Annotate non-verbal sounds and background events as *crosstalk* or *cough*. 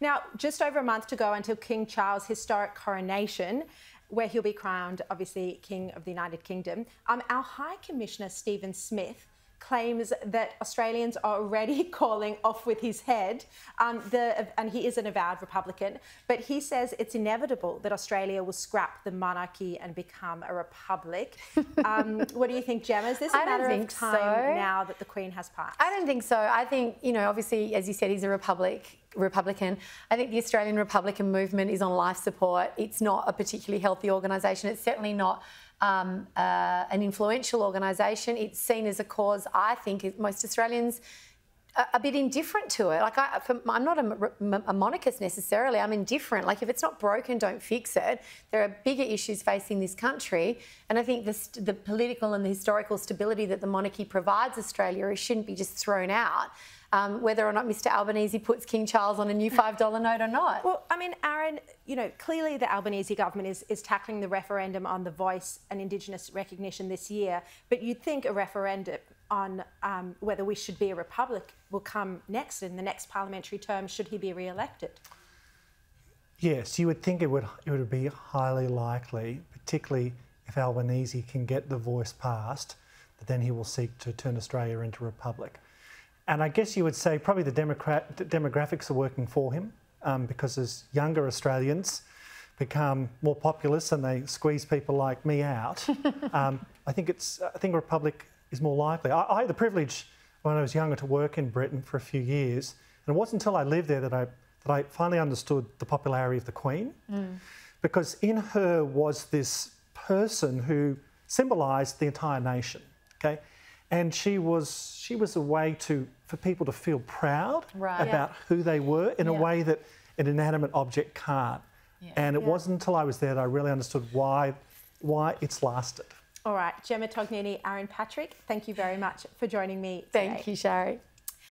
Now, just over a month to go until King Charles' historic coronation, where he'll be crowned, obviously, King of the United Kingdom, um, our High Commissioner, Stephen Smith, claims that Australians are already *laughs* calling off with his head. Um, the, and he is an avowed Republican, but he says it's inevitable that Australia will scrap the monarchy and become a republic. *laughs* Um, what do you think, Gemma? Is this a matter of time so. now that the Queen has passed? I don't think so. I think, you know, obviously, as you said, he's a republic. Republican. I think the Australian Republican movement is on life support. It's not a particularly healthy organisation. It's certainly not um, uh, an influential organisation. It's seen as a cause, I think, most Australians are a, bit indifferent to it. Like I, am not a, a, monarchist necessarily. I'm indifferent. Like if it's not broken, don't fix it. There are bigger issues facing this country, and I think the, the political and the historical stability that the monarchy provides Australia shouldn't be just thrown out um, whether or not Mr Albanese puts King Charles on a new $5 *laughs* note or not. Well, I mean, Aaron, you know, clearly the Albanese government is, is tackling the referendum on the voice and Indigenous recognition this year, but you'd think a referendum on um, whether we should be a republic will come next in the next parliamentary term should he be re-elected. Yes, you would think it would, it would be highly likely, particularly if Albanese can get the voice passed, that then he will seek to turn Australia into a republic. And I guess you would say probably the demographics are working for him um, because as younger Australians become more populous and they squeeze people like me out, *laughs* um, I think it's I think republic is more likely. I, I, had the privilege when I was younger to work in Britain for a few years, and it wasn't until I lived there that I that I finally understood the popularity of the Queen, mm. because in her was this person who symbolised the entire nation. Okay, and she was she was a way to for people to feel proud right. about yeah. who they were in yeah. a way that an inanimate object can't. Yeah. And it wasn't until I was there that I really understood why why it's lasted. All right, Gemma Tognini, Aaron Patrick, thank you very much for joining me. Today. Thank you, Sharri.